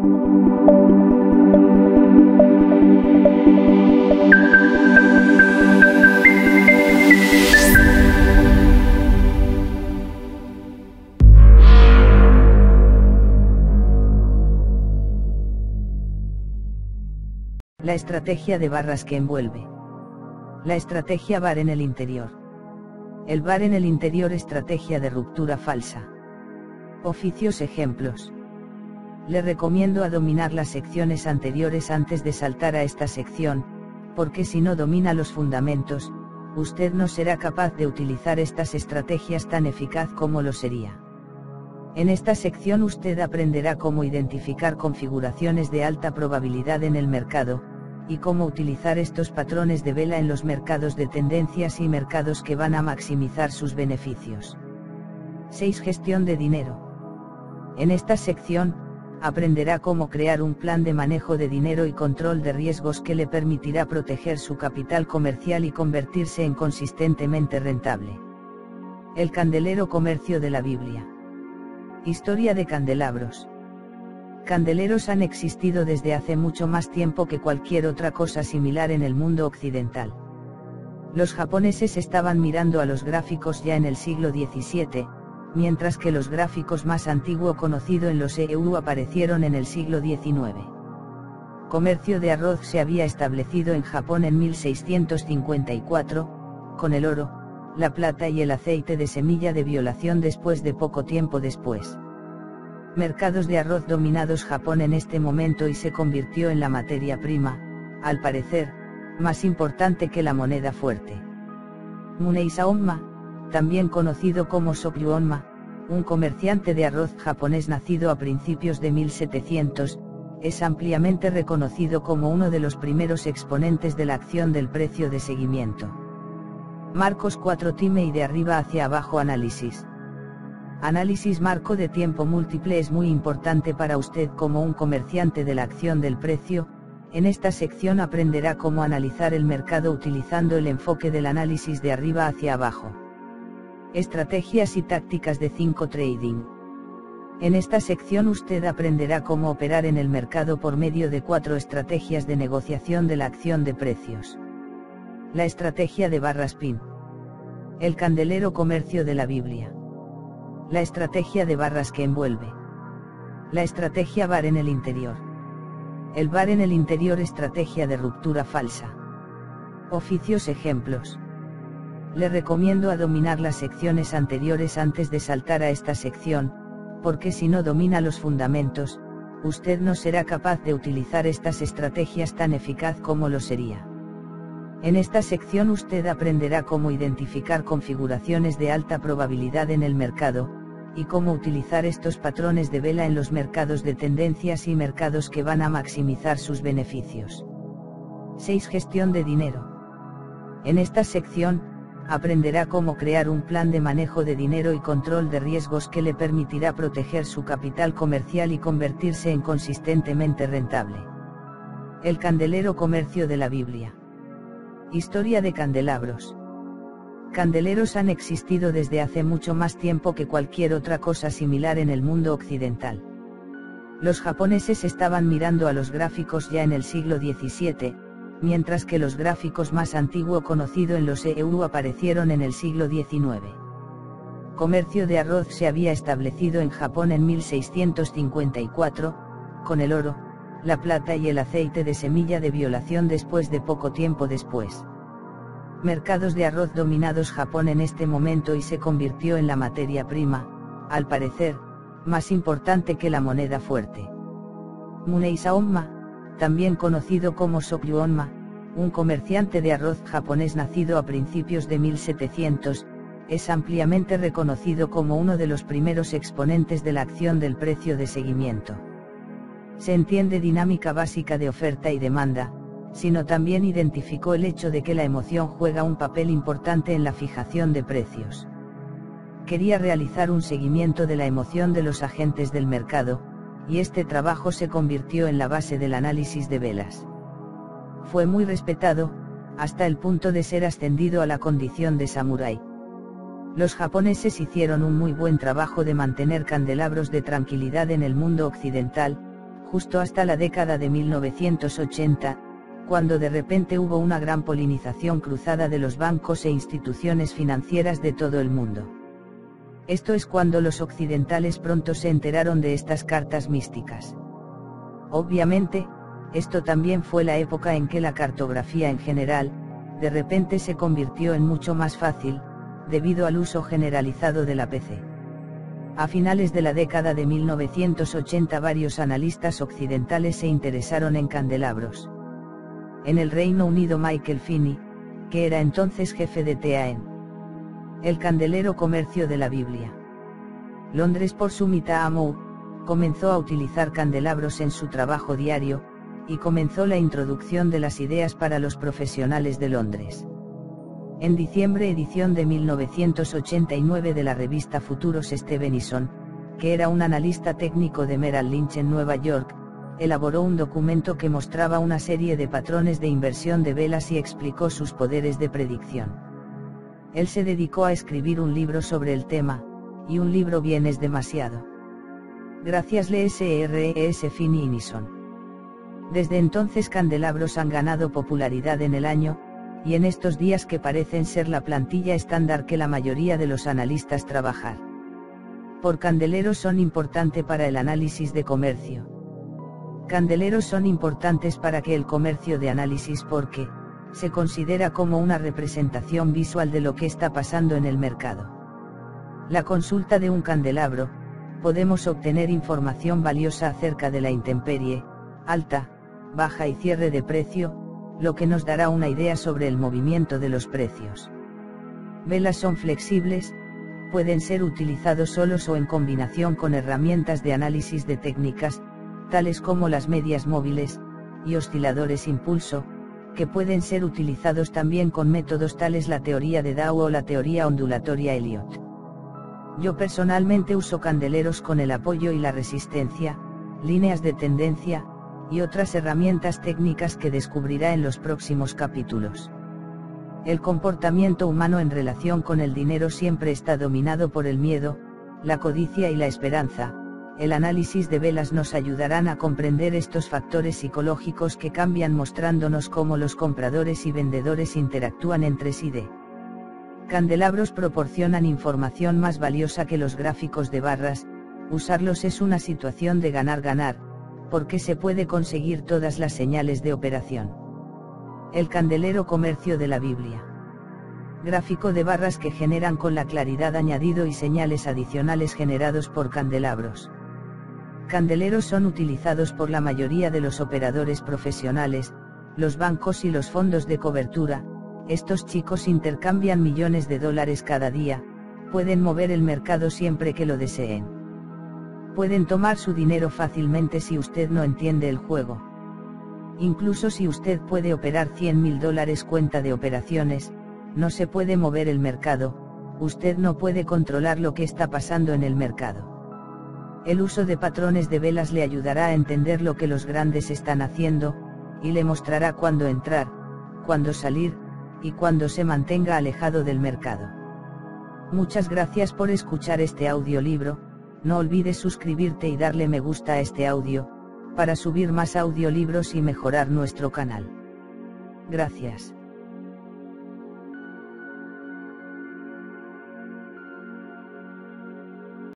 La estrategia de barras que envuelve. La estrategia bar en el interior. El bar en el interior estrategia de ruptura falsa. Oficios ejemplos. Le recomiendo a dominar las secciones anteriores antes de saltar a esta sección, porque si no domina los fundamentos, usted no será capaz de utilizar estas estrategias tan eficaz como lo sería. En esta sección usted aprenderá cómo identificar configuraciones de alta probabilidad en el mercado, y cómo utilizar estos patrones de vela en los mercados de tendencias y mercados que van a maximizar sus beneficios. 6. Gestión de dinero. En esta sección, aprenderá cómo crear un plan de manejo de dinero y control de riesgos que le permitirá proteger su capital comercial y convertirse en consistentemente rentable. El candelero comercio de la Biblia. Historia de candelabros candeleros han existido desde hace mucho más tiempo que cualquier otra cosa similar en el mundo occidental. Los japoneses estaban mirando a los gráficos ya en el siglo XVII, mientras que los gráficos más antiguo conocido en los EU aparecieron en el siglo XIX. Comercio de arroz se había establecido en Japón en 1654, con el oro, la plata y el aceite de semilla de violación después de poco tiempo después mercados de arroz dominados Japón en este momento y se convirtió en la materia prima, al parecer, más importante que la moneda fuerte. Muneisaonma, también conocido como Sokyuonma, un comerciante de arroz japonés nacido a principios de 1700, es ampliamente reconocido como uno de los primeros exponentes de la acción del precio de seguimiento. Marcos 4 Time y de arriba hacia abajo análisis. Análisis marco de tiempo múltiple es muy importante para usted como un comerciante de la acción del precio, en esta sección aprenderá cómo analizar el mercado utilizando el enfoque del análisis de arriba hacia abajo. Estrategias y tácticas de 5 Trading. En esta sección usted aprenderá cómo operar en el mercado por medio de cuatro estrategias de negociación de la acción de precios. La estrategia de barras PIN. El candelero comercio de la Biblia. La estrategia de barras que envuelve. La estrategia bar en el interior. El bar en el interior estrategia de ruptura falsa. Oficios ejemplos. Le recomiendo a dominar las secciones anteriores antes de saltar a esta sección, porque si no domina los fundamentos, usted no será capaz de utilizar estas estrategias tan eficaz como lo sería. En esta sección usted aprenderá cómo identificar configuraciones de alta probabilidad en el mercado, y cómo utilizar estos patrones de vela en los mercados de tendencias y mercados que van a maximizar sus beneficios. 6. Gestión de dinero. En esta sección, aprenderá cómo crear un plan de manejo de dinero y control de riesgos que le permitirá proteger su capital comercial y convertirse en consistentemente rentable. El candelero comercio de la Biblia. Historia de candelabros candeleros han existido desde hace mucho más tiempo que cualquier otra cosa similar en el mundo occidental. Los japoneses estaban mirando a los gráficos ya en el siglo XVII, mientras que los gráficos más antiguo conocido en los EU aparecieron en el siglo XIX. Comercio de arroz se había establecido en Japón en 1654, con el oro, la plata y el aceite de semilla de violación después de poco tiempo después mercados de arroz dominados Japón en este momento y se convirtió en la materia prima, al parecer, más importante que la moneda fuerte. Muneisaonma, también conocido como Sokyuonma, un comerciante de arroz japonés nacido a principios de 1700, es ampliamente reconocido como uno de los primeros exponentes de la acción del precio de seguimiento. Se entiende dinámica básica de oferta y demanda, sino también identificó el hecho de que la emoción juega un papel importante en la fijación de precios. Quería realizar un seguimiento de la emoción de los agentes del mercado, y este trabajo se convirtió en la base del análisis de velas. Fue muy respetado, hasta el punto de ser ascendido a la condición de samurái. Los japoneses hicieron un muy buen trabajo de mantener candelabros de tranquilidad en el mundo occidental, justo hasta la década de 1980, cuando de repente hubo una gran polinización cruzada de los bancos e instituciones financieras de todo el mundo. Esto es cuando los occidentales pronto se enteraron de estas cartas místicas. Obviamente, esto también fue la época en que la cartografía en general, de repente se convirtió en mucho más fácil, debido al uso generalizado de la PC. A finales de la década de 1980 varios analistas occidentales se interesaron en candelabros. En el Reino Unido Michael Finney, que era entonces jefe de TAN. El candelero comercio de la Biblia. Londres por su mitad Amou, comenzó a utilizar candelabros en su trabajo diario, y comenzó la introducción de las ideas para los profesionales de Londres. En diciembre edición de 1989 de la revista Futuros Stevenson, que era un analista técnico de Merrill Lynch en Nueva York, elaboró un documento que mostraba una serie de patrones de inversión de velas y explicó sus poderes de predicción. Él se dedicó a escribir un libro sobre el tema, y un libro bien es demasiado. Gracias LSRES Finney Nison. Desde entonces candelabros han ganado popularidad en el año, y en estos días que parecen ser la plantilla estándar que la mayoría de los analistas trabajar. Por candeleros son importante para el análisis de comercio. Candeleros son importantes para que el comercio de análisis porque, se considera como una representación visual de lo que está pasando en el mercado. La consulta de un candelabro, podemos obtener información valiosa acerca de la intemperie, alta, baja y cierre de precio, lo que nos dará una idea sobre el movimiento de los precios. Velas son flexibles, pueden ser utilizados solos o en combinación con herramientas de análisis de técnicas, tales como las medias móviles, y osciladores impulso, que pueden ser utilizados también con métodos tales la teoría de Dow o la teoría ondulatoria Elliott. Yo personalmente uso candeleros con el apoyo y la resistencia, líneas de tendencia, y otras herramientas técnicas que descubrirá en los próximos capítulos. El comportamiento humano en relación con el dinero siempre está dominado por el miedo, la codicia y la esperanza. El análisis de velas nos ayudarán a comprender estos factores psicológicos que cambian mostrándonos cómo los compradores y vendedores interactúan entre sí de candelabros proporcionan información más valiosa que los gráficos de barras, usarlos es una situación de ganar-ganar, porque se puede conseguir todas las señales de operación. El candelero comercio de la Biblia. Gráfico de barras que generan con la claridad añadido y señales adicionales generados por candelabros. Candeleros son utilizados por la mayoría de los operadores profesionales, los bancos y los fondos de cobertura, estos chicos intercambian millones de dólares cada día, pueden mover el mercado siempre que lo deseen pueden tomar su dinero fácilmente si usted no entiende el juego. Incluso si usted puede operar 100 mil dólares cuenta de operaciones, no se puede mover el mercado, usted no puede controlar lo que está pasando en el mercado. El uso de patrones de velas le ayudará a entender lo que los grandes están haciendo, y le mostrará cuándo entrar, cuándo salir, y cuándo se mantenga alejado del mercado. Muchas gracias por escuchar este audiolibro no olvides suscribirte y darle me gusta a este audio, para subir más audiolibros y mejorar nuestro canal. Gracias.